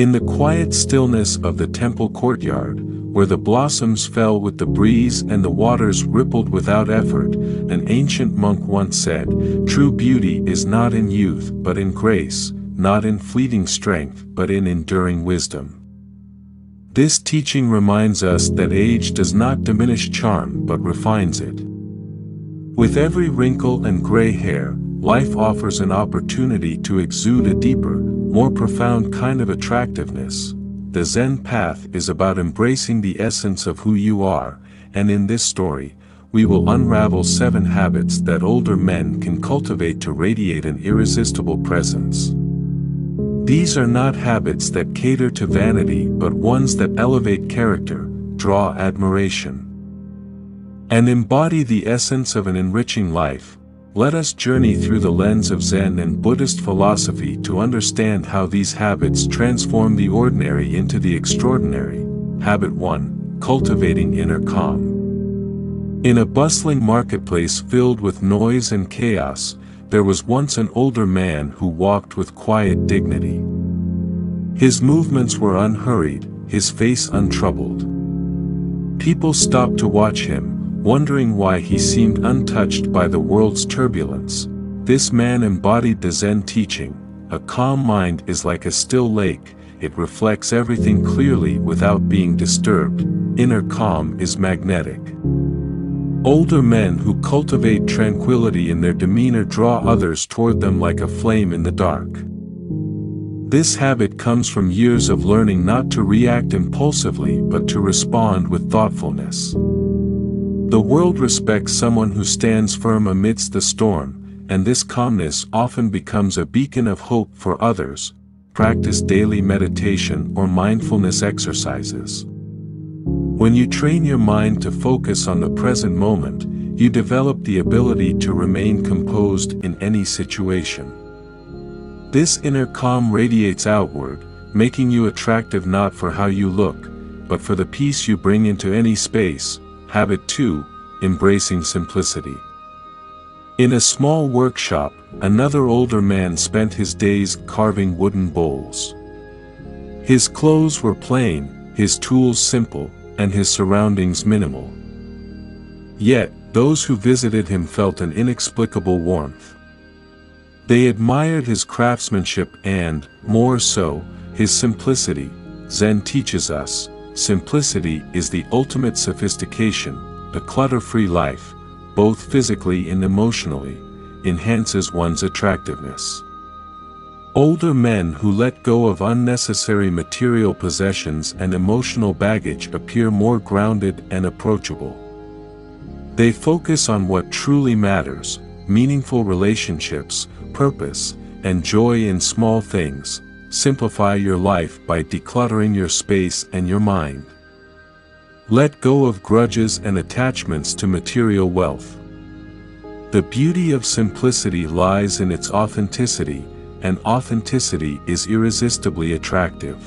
In the quiet stillness of the temple courtyard, where the blossoms fell with the breeze and the waters rippled without effort, an ancient monk once said, True beauty is not in youth but in grace, not in fleeting strength but in enduring wisdom. This teaching reminds us that age does not diminish charm but refines it. With every wrinkle and gray hair, life offers an opportunity to exude a deeper, more profound kind of attractiveness. The Zen path is about embracing the essence of who you are, and in this story, we will unravel seven habits that older men can cultivate to radiate an irresistible presence. These are not habits that cater to vanity but ones that elevate character, draw admiration, and embody the essence of an enriching life. Let us journey through the lens of Zen and Buddhist philosophy to understand how these habits transform the ordinary into the extraordinary. Habit 1 Cultivating Inner Calm. In a bustling marketplace filled with noise and chaos, there was once an older man who walked with quiet dignity. His movements were unhurried, his face untroubled. People stopped to watch him, wondering why he seemed untouched by the world's turbulence. This man embodied the Zen teaching, a calm mind is like a still lake, it reflects everything clearly without being disturbed, inner calm is magnetic. Older men who cultivate tranquility in their demeanor draw others toward them like a flame in the dark. This habit comes from years of learning not to react impulsively but to respond with thoughtfulness. The world respects someone who stands firm amidst the storm, and this calmness often becomes a beacon of hope for others. Practice daily meditation or mindfulness exercises. When you train your mind to focus on the present moment, you develop the ability to remain composed in any situation. This inner calm radiates outward, making you attractive not for how you look, but for the peace you bring into any space. Habit 2 Embracing Simplicity. In a small workshop, another older man spent his days carving wooden bowls. His clothes were plain, his tools simple, and his surroundings minimal. Yet, those who visited him felt an inexplicable warmth. They admired his craftsmanship and, more so, his simplicity. Zen teaches us, simplicity is the ultimate sophistication, a clutter-free life, both physically and emotionally, enhances one's attractiveness. Older men who let go of unnecessary material possessions and emotional baggage appear more grounded and approachable. They focus on what truly matters, meaningful relationships, purpose, and joy in small things. Simplify your life by decluttering your space and your mind. Let go of grudges and attachments to material wealth. The beauty of simplicity lies in its authenticity, and authenticity is irresistibly attractive.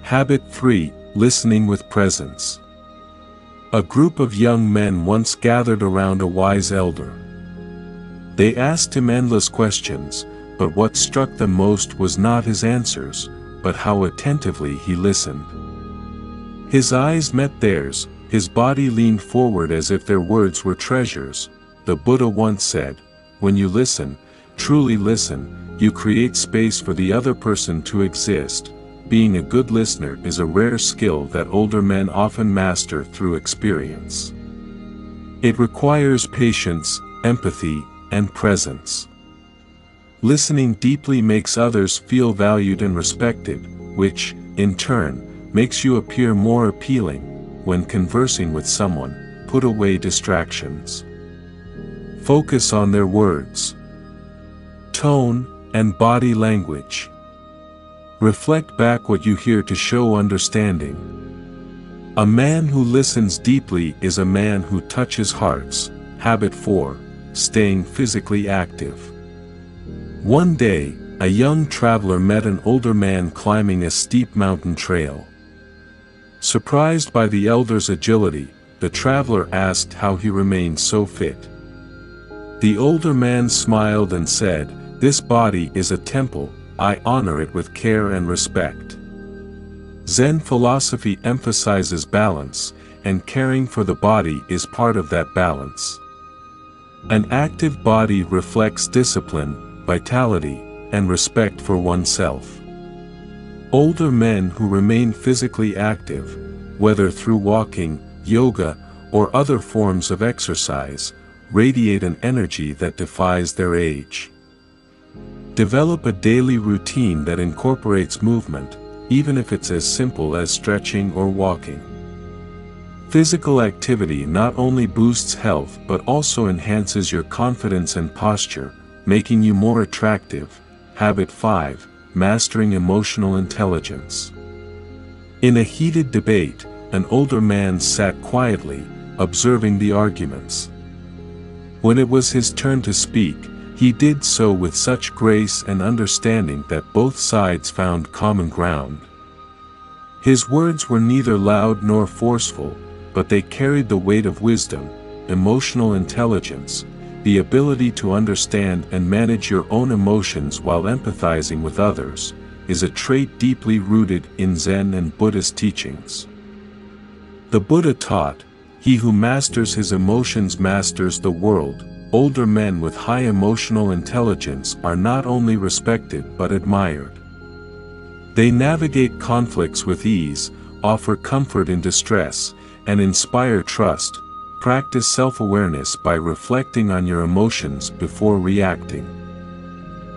Habit 3 Listening with Presence. A group of young men once gathered around a wise elder. They asked him endless questions, but what struck them most was not his answers, but how attentively he listened. His eyes met theirs, his body leaned forward as if their words were treasures. The Buddha once said, When you listen, truly listen, you create space for the other person to exist. Being a good listener is a rare skill that older men often master through experience. It requires patience, empathy, and presence. Listening deeply makes others feel valued and respected, which, in turn, makes you appear more appealing. When conversing with someone, put away distractions. Focus on their words. Tone, and body language. Reflect back what you hear to show understanding. A man who listens deeply is a man who touches hearts. Habit 4 Staying physically active. One day, a young traveler met an older man climbing a steep mountain trail. Surprised by the elder's agility, the traveler asked how he remained so fit. The older man smiled and said, this body is a temple, I honor it with care and respect. Zen philosophy emphasizes balance, and caring for the body is part of that balance. An active body reflects discipline, vitality, and respect for oneself. Older men who remain physically active, whether through walking, yoga, or other forms of exercise, radiate an energy that defies their age. Develop a daily routine that incorporates movement, even if it's as simple as stretching or walking. Physical activity not only boosts health but also enhances your confidence and posture, making you more attractive. Habit 5 Mastering Emotional Intelligence. In a heated debate, an older man sat quietly, observing the arguments. When it was his turn to speak, he did so with such grace and understanding that both sides found common ground. His words were neither loud nor forceful, but they carried the weight of wisdom, emotional intelligence, the ability to understand and manage your own emotions while empathizing with others, is a trait deeply rooted in Zen and Buddhist teachings. The Buddha taught, he who masters his emotions masters the world, older men with high emotional intelligence are not only respected but admired. They navigate conflicts with ease, offer comfort in distress, and inspire trust, practice self-awareness by reflecting on your emotions before reacting.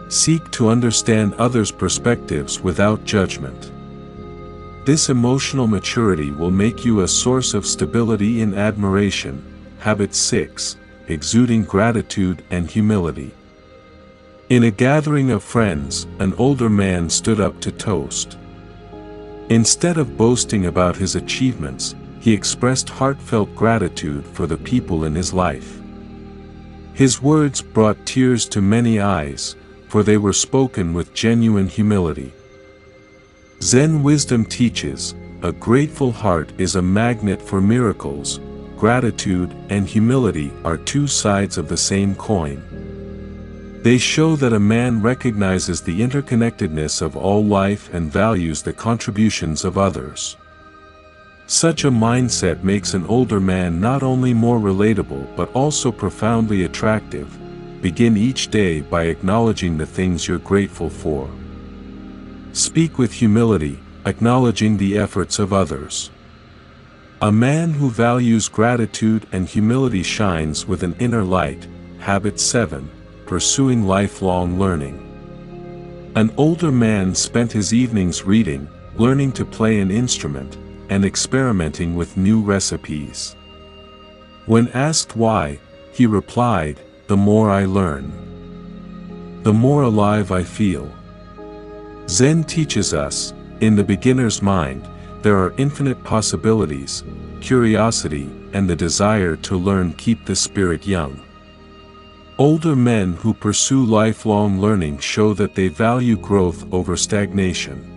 Seek to understand others' perspectives without judgment. This emotional maturity will make you a source of stability and admiration. Habit 6 exuding gratitude and humility. In a gathering of friends, an older man stood up to toast. Instead of boasting about his achievements, he expressed heartfelt gratitude for the people in his life. His words brought tears to many eyes, for they were spoken with genuine humility. Zen wisdom teaches, a grateful heart is a magnet for miracles, gratitude and humility are two sides of the same coin. They show that a man recognizes the interconnectedness of all life and values the contributions of others. Such a mindset makes an older man not only more relatable but also profoundly attractive. Begin each day by acknowledging the things you're grateful for. Speak with humility, acknowledging the efforts of others. A man who values gratitude and humility shines with an inner light. Habit 7 Pursuing lifelong learning. An older man spent his evenings reading, learning to play an instrument, and experimenting with new recipes. When asked why, he replied, The more I learn, the more alive I feel. Zen teaches us, in the beginner's mind, there are infinite possibilities, curiosity, and the desire to learn keep the spirit young. Older men who pursue lifelong learning show that they value growth over stagnation.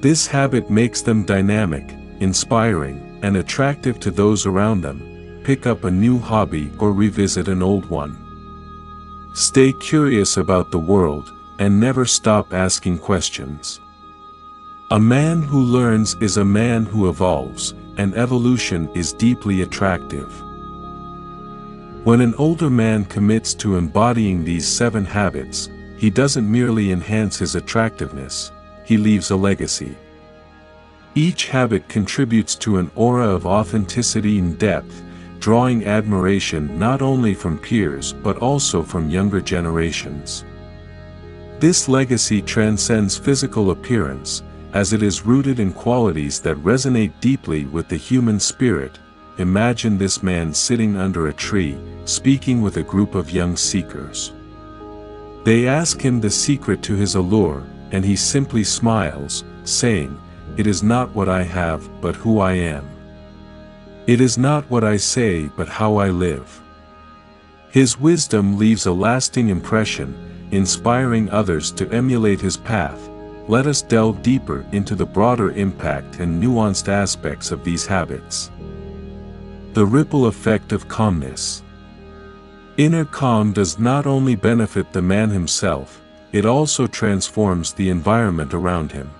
This habit makes them dynamic, inspiring, and attractive to those around them. Pick up a new hobby or revisit an old one. Stay curious about the world, and never stop asking questions. A man who learns is a man who evolves, and evolution is deeply attractive. When an older man commits to embodying these seven habits, he doesn't merely enhance his attractiveness, he leaves a legacy. Each habit contributes to an aura of authenticity and depth, drawing admiration not only from peers but also from younger generations. This legacy transcends physical appearance, as it is rooted in qualities that resonate deeply with the human spirit, imagine this man sitting under a tree, speaking with a group of young seekers. They ask him the secret to his allure, and he simply smiles, saying, It is not what I have, but who I am. It is not what I say, but how I live. His wisdom leaves a lasting impression, inspiring others to emulate his path, let us delve deeper into the broader impact and nuanced aspects of these habits. The ripple effect of calmness. Inner calm does not only benefit the man himself, it also transforms the environment around him.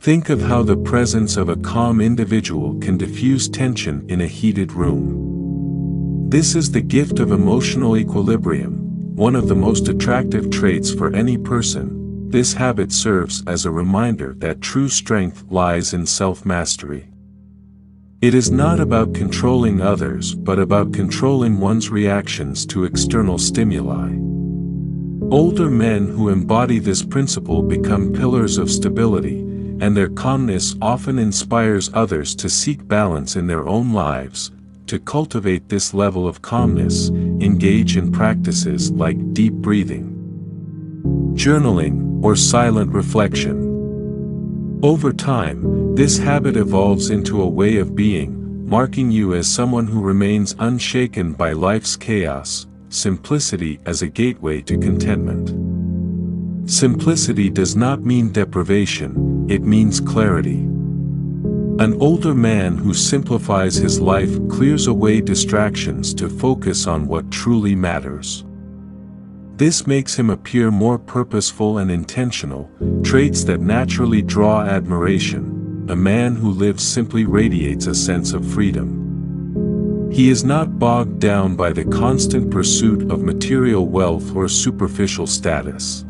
Think of how the presence of a calm individual can diffuse tension in a heated room. This is the gift of emotional equilibrium, one of the most attractive traits for any person. This habit serves as a reminder that true strength lies in self-mastery. It is not about controlling others but about controlling one's reactions to external stimuli. Older men who embody this principle become pillars of stability, and their calmness often inspires others to seek balance in their own lives. To cultivate this level of calmness, engage in practices like deep breathing, journaling, or silent reflection. Over time, this habit evolves into a way of being, marking you as someone who remains unshaken by life's chaos, simplicity as a gateway to contentment. Simplicity does not mean deprivation, it means clarity. An older man who simplifies his life clears away distractions to focus on what truly matters. This makes him appear more purposeful and intentional, traits that naturally draw admiration. A man who lives simply radiates a sense of freedom. He is not bogged down by the constant pursuit of material wealth or superficial status.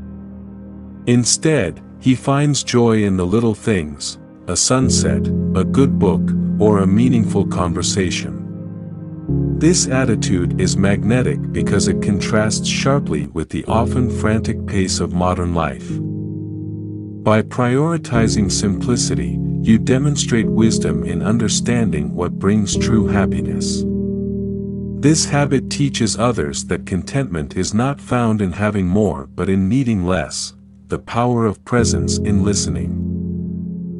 Instead, he finds joy in the little things, a sunset, a good book, or a meaningful conversation. This attitude is magnetic because it contrasts sharply with the often frantic pace of modern life. By prioritizing simplicity, you demonstrate wisdom in understanding what brings true happiness. This habit teaches others that contentment is not found in having more but in needing less, the power of presence in listening.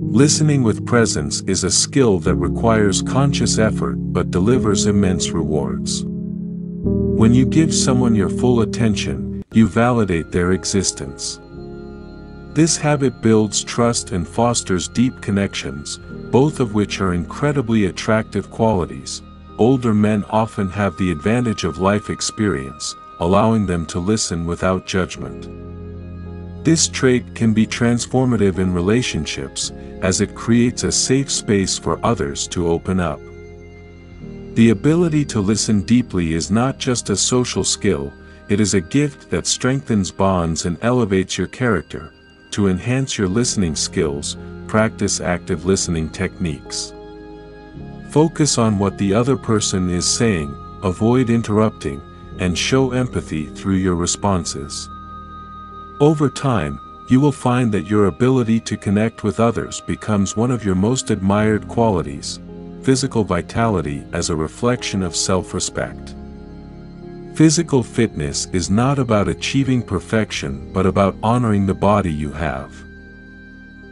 Listening with presence is a skill that requires conscious effort but delivers immense rewards. When you give someone your full attention, you validate their existence. This habit builds trust and fosters deep connections, both of which are incredibly attractive qualities. Older men often have the advantage of life experience, allowing them to listen without judgment. This trait can be transformative in relationships, as it creates a safe space for others to open up. The ability to listen deeply is not just a social skill, it is a gift that strengthens bonds and elevates your character. To enhance your listening skills, practice active listening techniques. Focus on what the other person is saying, avoid interrupting, and show empathy through your responses. Over time, you will find that your ability to connect with others becomes one of your most admired qualities, physical vitality as a reflection of self-respect. Physical fitness is not about achieving perfection but about honoring the body you have.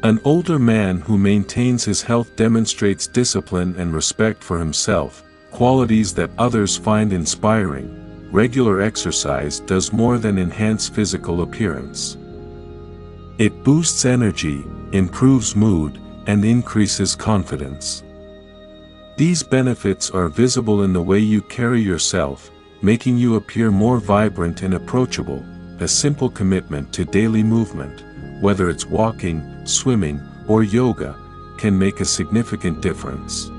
An older man who maintains his health demonstrates discipline and respect for himself, qualities that others find inspiring, regular exercise does more than enhance physical appearance. It boosts energy, improves mood, and increases confidence. These benefits are visible in the way you carry yourself, making you appear more vibrant and approachable. A simple commitment to daily movement, whether it's walking, swimming, or yoga, can make a significant difference.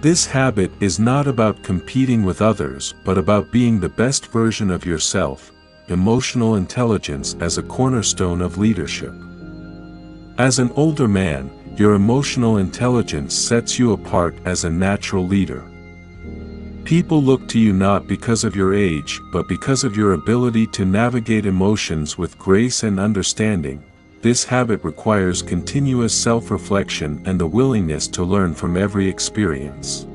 This habit is not about competing with others but about being the best version of yourself, emotional intelligence as a cornerstone of leadership. As an older man, your emotional intelligence sets you apart as a natural leader. People look to you not because of your age but because of your ability to navigate emotions with grace and understanding, this habit requires continuous self-reflection and the willingness to learn from every experience.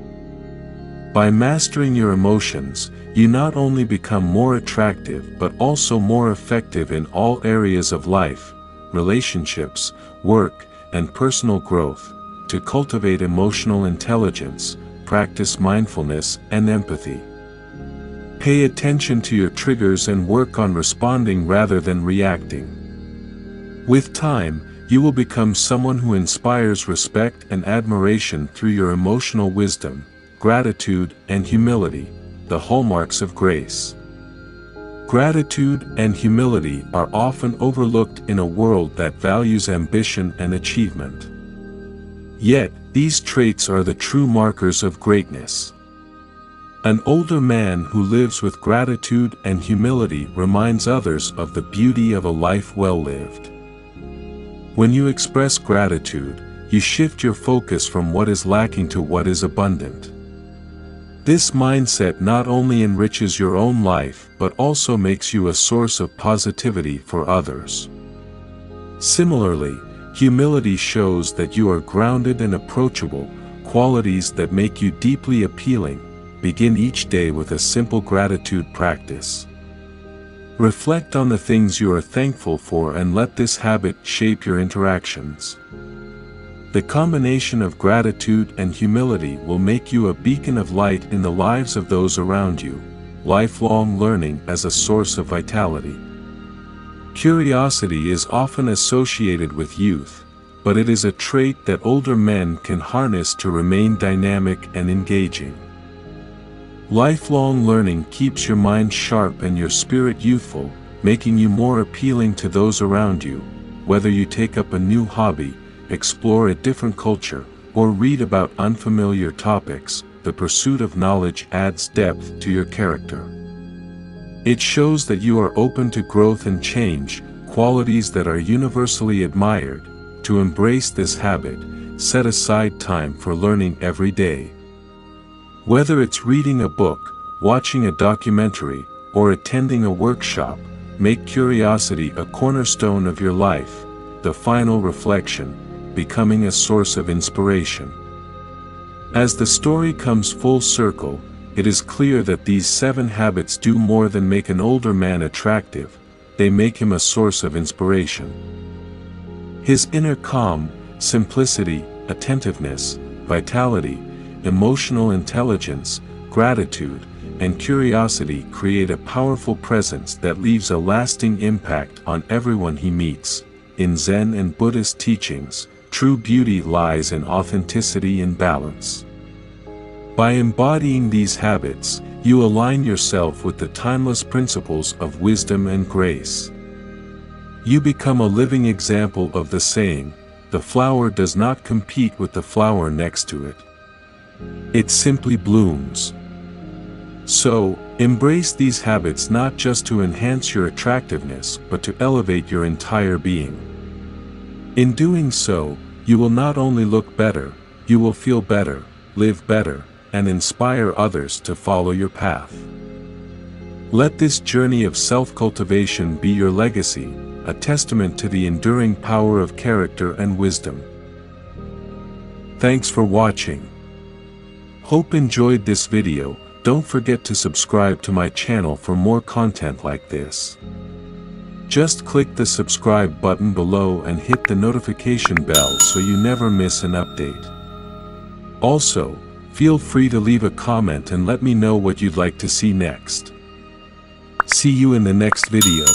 By mastering your emotions, you not only become more attractive but also more effective in all areas of life, relationships, work, and personal growth. To cultivate emotional intelligence, practice mindfulness and empathy. Pay attention to your triggers and work on responding rather than reacting. With time, you will become someone who inspires respect and admiration through your emotional wisdom, gratitude, and humility, the hallmarks of grace. Gratitude and humility are often overlooked in a world that values ambition and achievement. Yet, these traits are the true markers of greatness. An older man who lives with gratitude and humility reminds others of the beauty of a life well lived. When you express gratitude, you shift your focus from what is lacking to what is abundant. This mindset not only enriches your own life but also makes you a source of positivity for others. Similarly, humility shows that you are grounded and approachable, qualities that make you deeply appealing. Begin each day with a simple gratitude practice. Reflect on the things you are thankful for and let this habit shape your interactions. The combination of gratitude and humility will make you a beacon of light in the lives of those around you, lifelong learning as a source of vitality. Curiosity is often associated with youth, but it is a trait that older men can harness to remain dynamic and engaging. Lifelong learning keeps your mind sharp and your spirit youthful, making you more appealing to those around you, whether you take up a new hobby, explore a different culture, or read about unfamiliar topics, the pursuit of knowledge adds depth to your character. It shows that you are open to growth and change, qualities that are universally admired. To embrace this habit, set aside time for learning every day. Whether it's reading a book, watching a documentary, or attending a workshop, make curiosity a cornerstone of your life, the final reflection, becoming a source of inspiration. As the story comes full circle, it is clear that these seven habits do more than make an older man attractive, they make him a source of inspiration. His inner calm, simplicity, attentiveness, vitality, emotional intelligence, gratitude, and curiosity create a powerful presence that leaves a lasting impact on everyone he meets. In Zen and Buddhist teachings, true beauty lies in authenticity and balance. By embodying these habits, you align yourself with the timeless principles of wisdom and grace. You become a living example of the saying, the flower does not compete with the flower next to it. It simply blooms. So, embrace these habits not just to enhance your attractiveness but to elevate your entire being. In doing so, you will not only look better, you will feel better, live better, and inspire others to follow your path. Let this journey of self-cultivation be your legacy, a testament to the enduring power of character and wisdom. Thanks for watching. Hope enjoyed this video, don't forget to subscribe to my channel for more content like this. Just click the subscribe button below and hit the notification bell so you never miss an update. Also, feel free to leave a comment and let me know what you'd like to see next. See you in the next video.